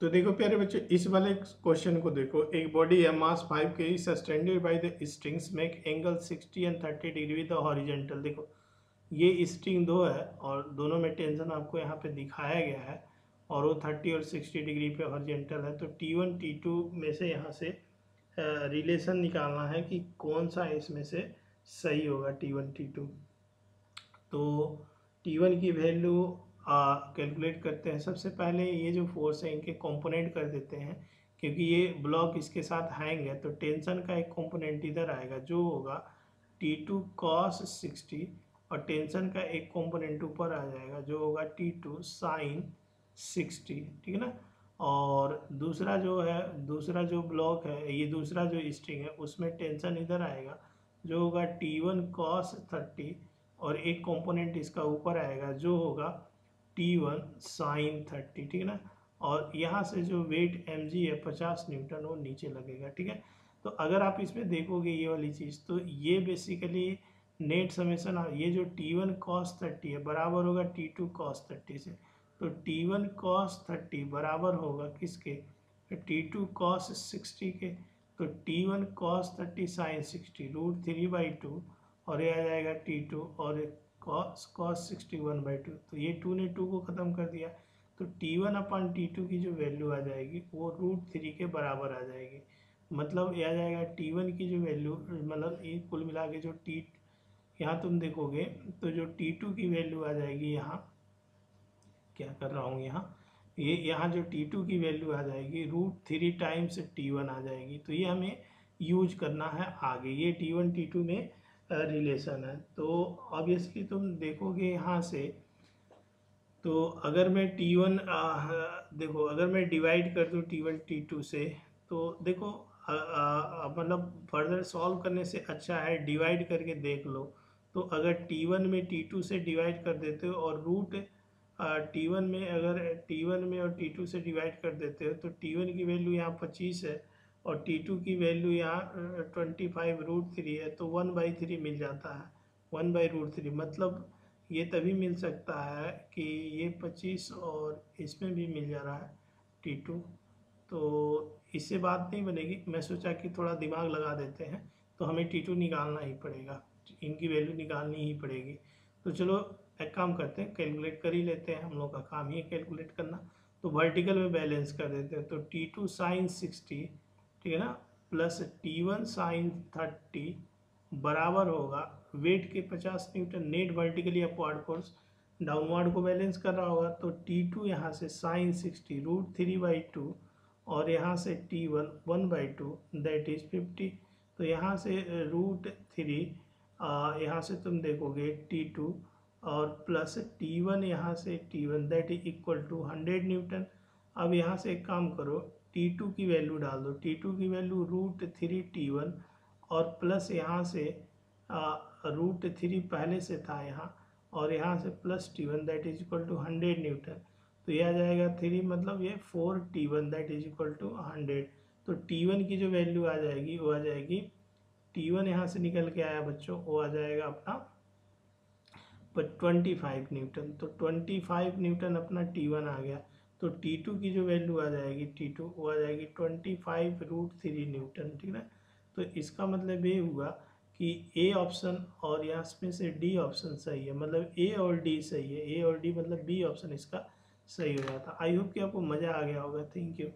तो देखो प्यारे बच्चों, इस वाले क्वेश्चन को देखो। एक बॉडी है मास फाइव के sustained by the strings make angle sixty and thirty degree the horizontal देखो, ये स्ट्रिंग दो है और दोनों में टेंशन आपको यहाँ पे दिखाया गया है और वो थर्टी और सिक्सटी डिग्री पे हॉरिजेंटल है। तो टी वन टी टू में से यहाँ से रिलेशन निकालना है कि कौन सा इसमें से सही होगा टी वन टी टू तो टी वन की वैल्यू कैलकुलेट करते हैं। सबसे पहले ये जो फोर्स है, इनके कंपोनेंट कर देते हैं, क्योंकि ये ब्लॉक इसके साथ हैंग है तो टेंशन का एक कंपोनेंट इधर आएगा, जो होगा टी टू कॉस सिक्सटी और टेंशन का एक कंपोनेंट ऊपर आ जाएगा, जो होगा टी टू साइन सिक्सटी ठीक है ना? और दूसरा जो है, दूसरा जो ब्लॉक है, ये दूसरा जो स्ट्रिंग है, उसमें टेंशन इधर आएगा, जो होगा टी वन कॉस थर्टी और एक कंपोनेंट इसका ऊपर आएगा, जो होगा टी वन साइन थर्टी ठीक है ना? और यहाँ से जो वेट एम जी है, पचास न्यूटन, वो नीचे लगेगा, ठीक है? तो अगर आप इसमें देखोगे ये वाली चीज़ तो ये बेसिकली नेट समेसन ये जो टी वन कॉस थर्टी है, बराबर होगा टी टू कॉस थर्टी से। तो टी वन कॉस थर्टी बराबर होगा किसके? टी टू कॉस सिक्सटी के। तो T one cos thirty sine sixty root three by two और ये आ जाएगा टी टू और cos cos sixty one by two तो ये टू ने टू को ख़त्म कर दिया। तो टी वन अपन टी टू की जो वैल्यू आ जाएगी, वो रूट थ्री के बराबर आ जाएगी। मतलब ये आ जाएगा टी वन की जो वैल्यू मतलब ये कुल मिला के जो टी यहाँ तुम देखोगे तो जो टी टू की वैल्यू आ जाएगी यहाँ। क्या कर रहा हूँ यहाँ? ये, यहाँ जो टी टू की वैल्यू आ जाएगी root three times T one आ जाएगी। तो ये हमें यूज़ करना है आगे। ये टी वन टी टू में रिलेशन है। तो ऑब्वियसली तुम देखोगे यहाँ से तो अगर मैं टी वन देखो, अगर मैं डिवाइड कर दूँ टी वन टी टू से तो देखो मतलब फर्दर सॉल्व करने से अच्छा है डिवाइड करके देख लो। तो अगर टी वन में टी टू से डिवाइड कर देते हो और रूट टी वन में अगर टी वन में और टी टू से डिवाइड कर देते हो तो टी वन की वैल्यू यहाँ पच्चीस है। और टी टू की वैल्यू यहाँ ट्वेंटी फाइव रूट थ्री है तो वन बाई थ्री मिल जाता है। वन बाई रूट थ्री मतलब ये तभी मिल सकता है कि ये पच्चीस और इसमें भी मिल जा रहा है टी टू तो इससे बात नहीं बनेगी। मैं सोचा कि थोड़ा दिमाग लगा देते हैं तो हमें टी टू निकालना ही पड़ेगा। इनकी वैल्यू निकालनी ही पड़ेगी। तो चलो एक काम करते हैं कैलकुलेट कर ही लेते हैं हम लोग का काम ही है कैलकुलेट करना। तो वर्टिकल में बैलेंस कर देते हैं तो टी टू साइन सिक्सटी ठीक है ना? Plus T one sine thirty बराबर होगा वेट के पचास newton net vertically upward force downward को बैलेंस कर रहा होगा तो टी टू यहाँ से sine sixty root three by two और यहाँ से T one one by two that is fifty तो यहाँ से रूट थ्री यहाँ से तुम देखोगे टी टू और प्लस टी वन यहाँ से T one that is equal to hundred newton अब यहाँ से एक काम करो टी टू की वैल्यू डाल दो। टी टू की value root three T one और प्लस यहाँ से रूट थ्री पहले से था यहाँ और यहाँ से plus T one that is equal to hundred newton तो यह आ जाएगा थ्री मतलब ये four T one that is equal to hundred तो टी वन की जो वैल्यू आ जाएगी, वो आ जाएगी टी वन यहाँ से निकल के आया बच्चों, वो आ जाएगा अपना ट्वेंटी फाइव न्यूटन तो ट्वेंटी फाइव न्यूटन अपना टी वन आ गया। तो टी टू की जो वैल्यू आ जाएगी टी टू वो आ जाएगी twenty five root three newton ठीक है तो इसका मतलब ये हुआ कि ए ऑप्शन और यहाँ इसमें से डी ऑप्शन सही है मतलब ए और डी सही है। ए और डी मतलब बी ऑप्शन इसका सही हो जाता। आई होप कि आपको मज़ा आ गया होगा। Thank you